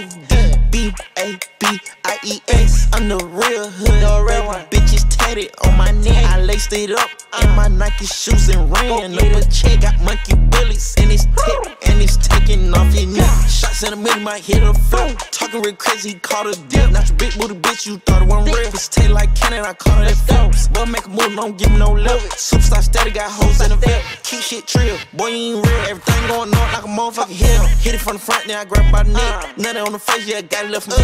O D B A B I E S. I'm the real hood. The real one. Bitches tatted on my neck. I laced it up in uh-huh. my Nike shoes and ran up a check. Got monkey bullets in it's tip in the middle might hit a foot. Talking real crazy, he caught a dip. Not your big booty bitch, you thought it wasn't real. It's tail like cannon, I call it Phipps. Boy, make a move, don't give me no love. Superstar steady, got hoes in the vet. Keep shit trill. Boy, you ain't real. Everything going on like a motherfucking hill. Hit it from the front, then I grab by the neck. Nothing on the face, yeah, got it left from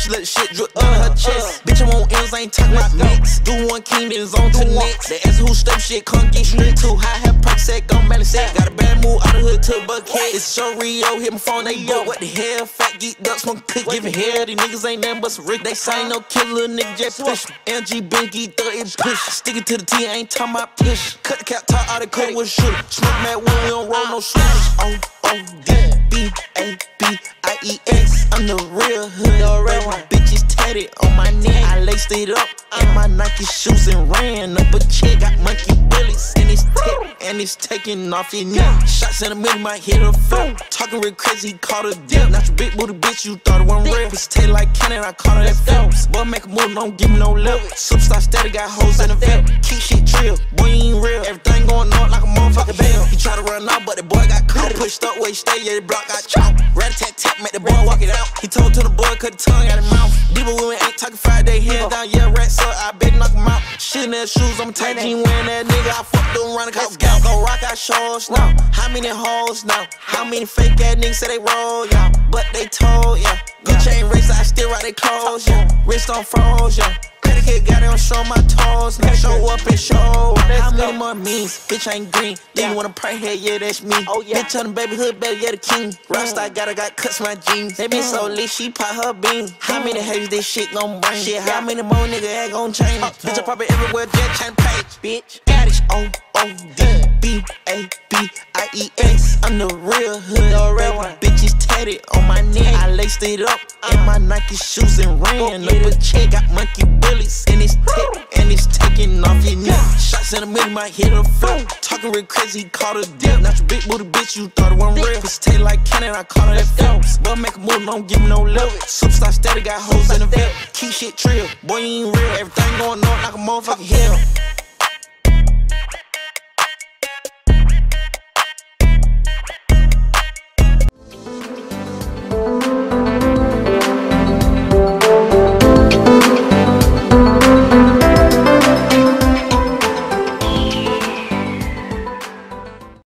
she let the shit drip down her chest. Bitch, I'm on M's, I ain't talking about mix. Do one king, then it's on to the next. They ask who step shit, can't get straight too high. Have Percocet, I'm belly sack. Got a bad move out of hood to a Buckhead. It's show Rio, hit my phone, they go. What the hell? Fat geek duck, smoke cook, giving hair. These niggas ain't nothing but some Rick. They say no killer, nigga just push. LG Binky, thug it push. Stick it to the T, I ain't talking about push. Cut the cap, top out the coat with shooter. Smoke mad when we don't roll no ah. shooters. O oh, O oh, D B A B I E S. I'm the real hood. The one. Bitches tatted on my neck. I laced it up in my Nike shoes and ran up a check. Got monkey bullets it's tip and it's taking off your knee. Shots in the middle might hit a foot. Talking real crazy, caught a dip. Not your big booty bitch, you thought it wasn't real. It's tail like cannon, I call it that Phipps. Boy, make a move, don't give me no love. Superstar steady, got hoes in the vet. Keep shit trill, boy, you ain't real. Everything going on like a motherfucking bell. He try to run out, but the boy got caught. Pushed up where he stay, yeah, the block got chopped. Rat tat tat, make the boy walk it out. He told to the boy, cut the tongue out his mouth. Deeper women ain't talking Friday, hands down, yeah, rats up, I bet knock him out. Shit in their shoes, I'm tight jean wearing that nigga. I fucked them running cop scout. Go rock our shows now. How many hoes now? How many fake ass niggas say they roll, yeah? But they told, yeah. Good chain race, I still rock they clothes, yeah. Wrist on froze, yeah. Kid got it on show my toes. Now show up and show. How many more means? Bitch, I ain't green. Then you wanna pray here, yeah, that's me. Oh, yeah. Bitch, on the baby hood, baby, yeah, the king. Mm. Rockstar got, I got cuts my jeans. They been so mm. lit, she pop her bean. How mm. many haters this shit gon' bring? Shit, how many more nigga act gon' change? Bitch, I pop it everywhere, just change page. Bitch, got it. O O D B A B I E S. I'm the real hood. The real one. Bitches tatted on my neck. I laced it up in uh. my Nike shoes and ran up a check. Got monkey knee. Shots in might hit a phone. Talking real crazy, caught a dip. Not your big booty bitch, you thought it wasn't real. It's tail like cannon, I call it that. Boy, make a move, don't give me no love. Superstar steady, got hoes in the vet. Keep shit trill, boy, you ain't real. Everything going on like a motherfucking hill.